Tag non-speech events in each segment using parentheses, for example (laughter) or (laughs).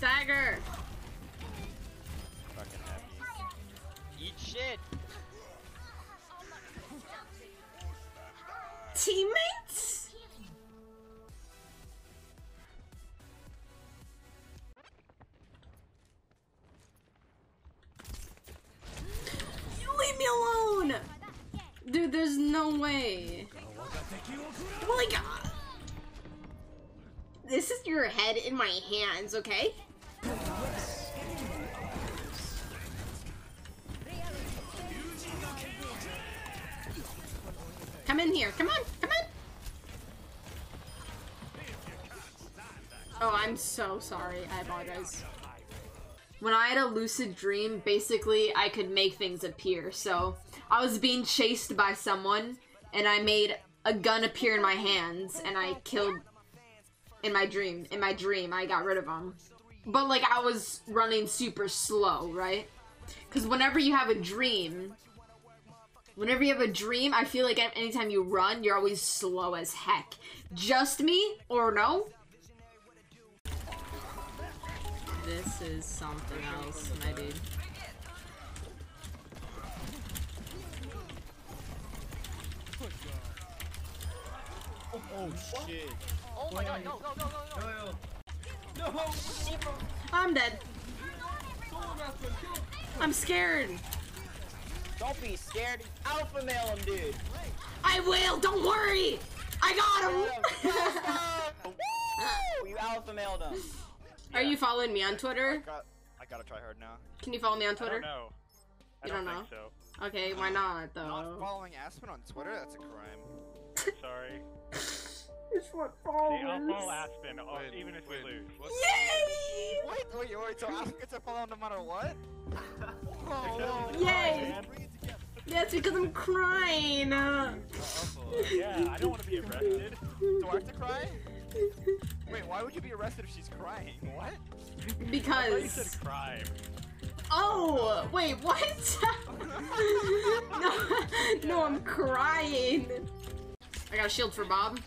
Stagger! Fucking happy. Eat shit! Teammates? You leave me alone! Dude, there's no way. Like, uh, this is your head in my hands, okay? Come in here. Come on. Come on. Oh, I'm so sorry. I apologize. When I had a lucid dream, basically I could make things appear. So I was being chased by someone and I made a gun appear in my hands and I killed in my dream. In my dream, I got rid of him. But like I was running super slow, right? Because whenever you have a dream, Whenever you have a dream, I feel like anytime you run, you're always slow as heck. Just me or no? This is something else, my dude. Oh shit. Oh my god, go, go, go, go, go! No! I'm dead. I'm scared. Don't be scared. Alpha male him, dude. I will. Don't worry. I got him. Woo! You alpha mailed him. Are you following me on Twitter? Got, I gotta try hard now. Can you follow me on Twitter? don't know. I You don't, don't think so. Okay, why not though? Not following Aspen on Twitter? That's a crime. (laughs) Sorry. It's what See, I'll follow followers. Aspen, oh, Wait, even if wait, we lose. what? Yay! Wait, wait, wait, so Aspen gets a follow no matter what? Except Whoa. Yay! man. That's because I'm crying. uh, Yeah, I don't want to be arrested. Do I have to cry? Wait, why would you be arrested if she's crying? What? I thought you because. said crime. Oh, wait, what? (laughs) no, no, I'm crying. I got a shield for Bob.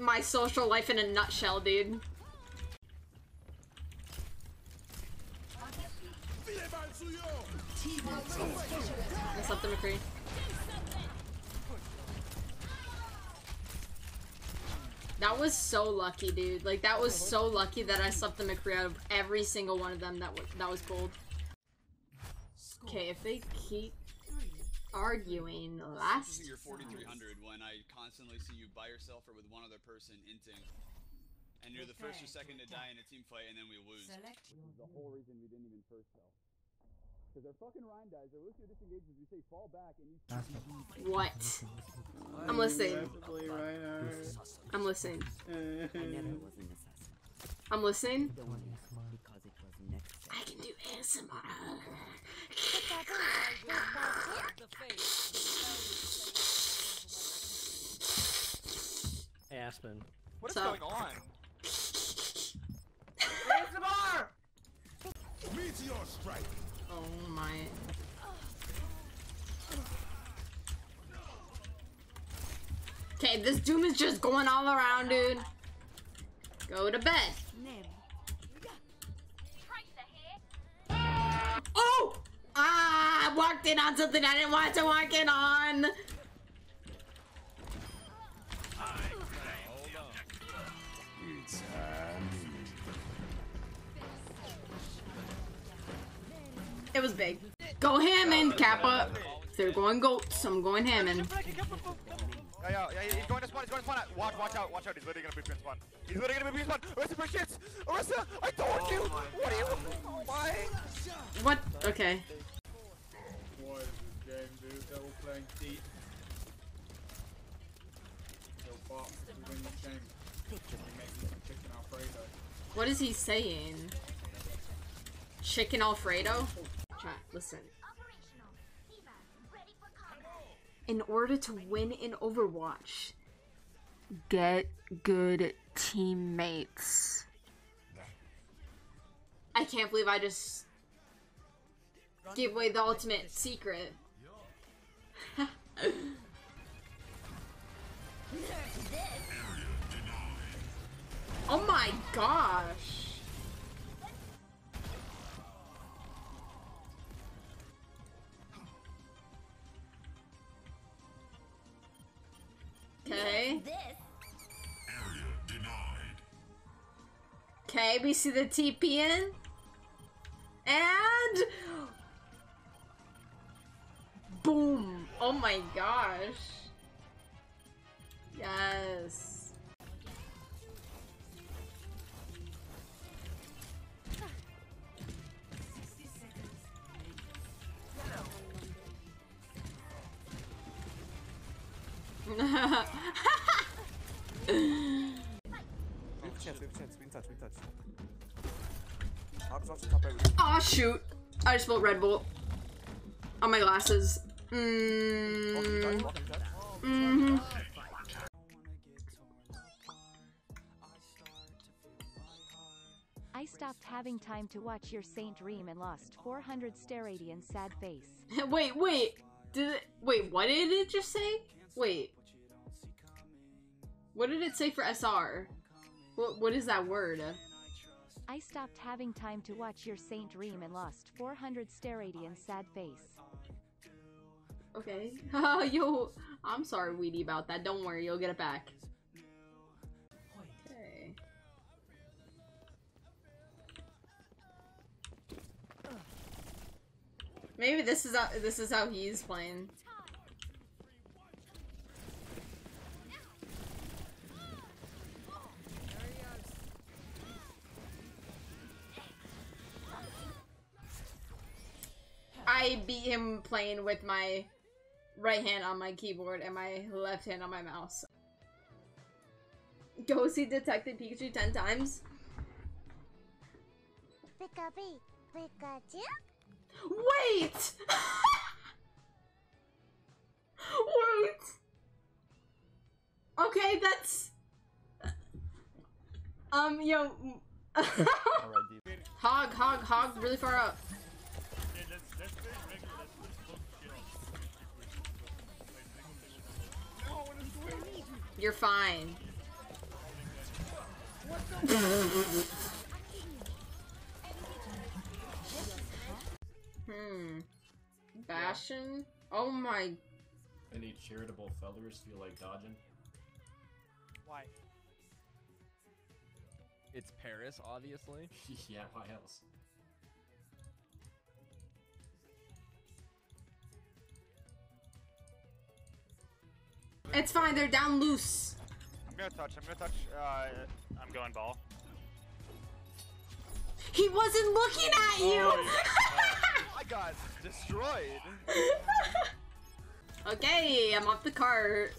My social life in a nutshell, dude. I slept in McCree. That was so lucky, dude. Like that was so lucky that I slept the McCree out of every single one of them. That that was gold. Okay, if they keep arguing, last. You're 4300 when I constantly see you by yourself or with one other person inting. And you're the first or second to die in a team fight and then we lose. Select. The whole reason we didn't even first though. Because they're fucking Ryan dies, they're losing disengagements, we say fall back and you What? I'm listening. I'm listening. I never was an assassin. I'm listening. The one because it was necessary. I can do ASMR. Hey, Aspen. What is What's up? going on? ASMR! Meteor strike! Oh my. Okay, this doom is just going all around, dude. Go to bed. Oh! Ah, I walked in on something I didn't want to walk in on. It was big. Go Hammond, Kappa. They're going goats, I'm going Hammond. Yeah, yeah, yeah, he's going to spawn, he's going to spawn. Watch, watch out, watch out, he's literally gonna be spawn. He's literally gonna be spawn. Arista for shits! Arista, I told you! What are you? Why? What? Okay. What is this game, dude? They're all playing deep. Yo, Bob, we win this game. We make chicken Alfredo. What is he saying? Chicken Alfredo? Chat, listen. In order to win in Overwatch, get good teammates. I can't believe I just gave away the ultimate secret. Oh my gosh. Okay. Okay, we see the TP in. And Oh my gosh. Yes. We have a chance, we have a chance. We can touch, we can touch. The top you. Aw, shoot. I just spilled Red Bull on my glasses. Walking touch, walking touch. Mm-hmm. I stopped having time to watch your Saint Reem and lost 400 steradian sad face. (laughs) wait, wait. Did it, wait, what did it just say? Wait. What did it say for SR? What what is that word? I stopped having time to watch your Saint Reem and lost 400 steradian sad face. Okay. (laughs) Yo, I'm sorry, Weedy, about that. Don't worry, you'll get it back. Maybe this is how this is how he's playing. I beat him playing with my right hand on my keyboard and my left hand on my mouse. Go see Detective Pikachu 10 times. Wait! (laughs) Wait! Okay, that's... Um, yo... (laughs) Hog, hog, hog, really far up. You're fine. hmm. Bastion? Oh my. Any charitable fellers feel like dodging? Why? It's Paris, obviously. (laughs) yeah, why else? It's fine, they're down loose. I'm gonna touch. I'm gonna touch. Uh, I'm going ball. He wasn't looking at you! (laughs) I got destroyed. (laughs) okay, I'm off the cart.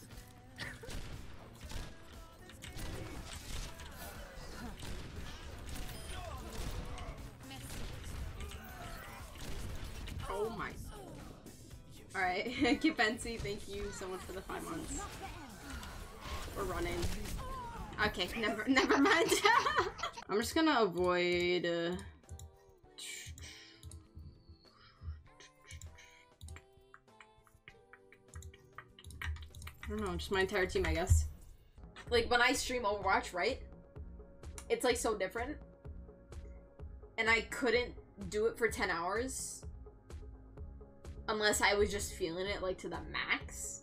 Alright, (laughs) Kipensi, thank you so much for the five months. We're running. Okay, never, (laughs) never mind. (laughs) I'm just gonna avoid. Uh... I don't know, just my entire team, I guess. Like when I stream Overwatch, right? It's like so different. And I couldn't do it for 10 hours unless I was just feeling it like to the max.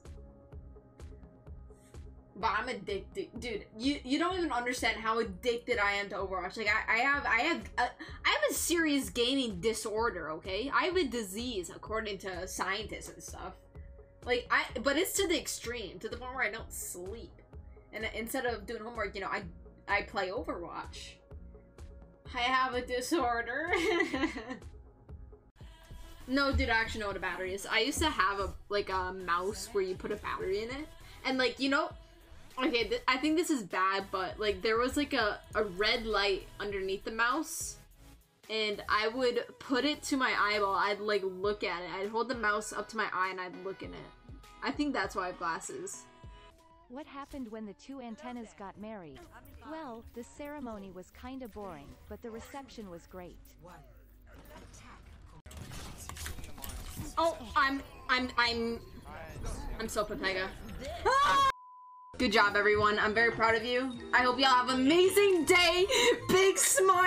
But I'm addicted, dude. You you don't even understand how addicted I am to Overwatch. Like I, I have I have a, I have a serious gaming disorder. Okay, I have a disease according to scientists and stuff. Like I, but it's to the extreme, to the point where I don't sleep, and instead of doing homework, you know, I I play Overwatch. I have a disorder. (laughs) no, dude, I actually know what a battery is. I used to have a like a mouse where you put a battery in it, and like you know, okay, I think this is bad, but like there was like a a red light underneath the mouse. And I would put it to my eyeball. I'd like look at it. I'd hold the mouse up to my eye and I'd look in it. I think that's why I have glasses. What happened when the two antennas got married? Well, the ceremony was kinda boring, but the reception was great. Oh, I'm, I'm, I'm, I'm so Pepega. Good job, everyone. I'm very proud of you. I hope y'all have an amazing day. Big smiles for